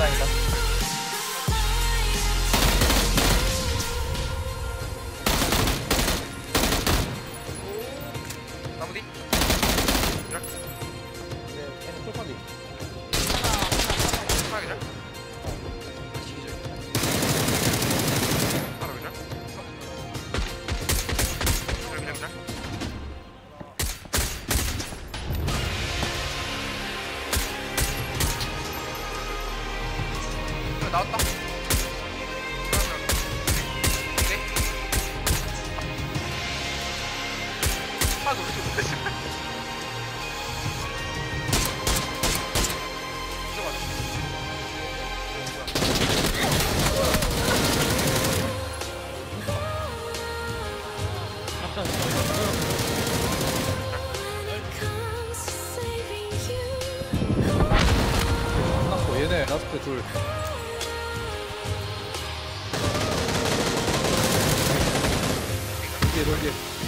ಚಾರಾಗಿದೆ 끝났고 얘네 라스트 둘. 돌게 돌게.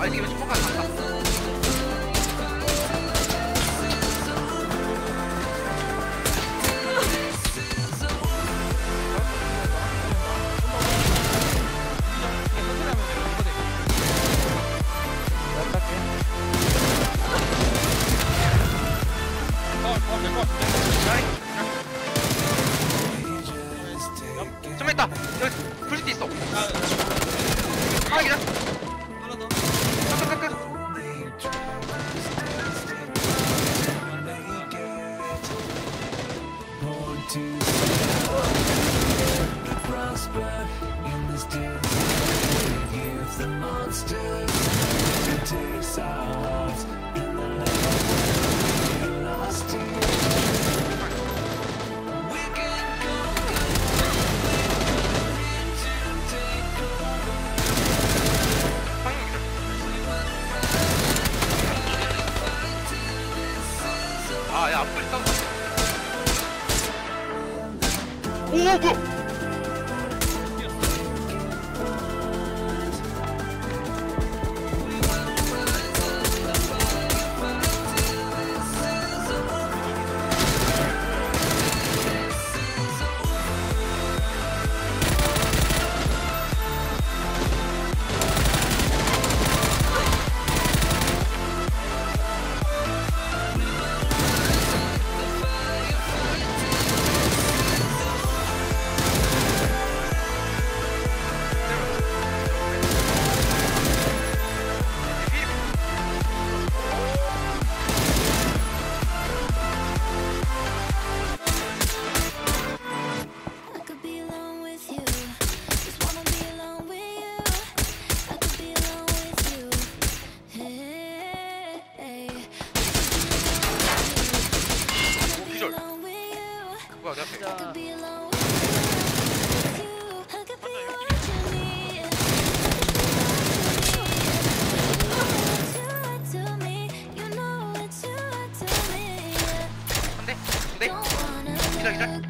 아니 이렇게 초보가 안 갔어. 我不 Yeah.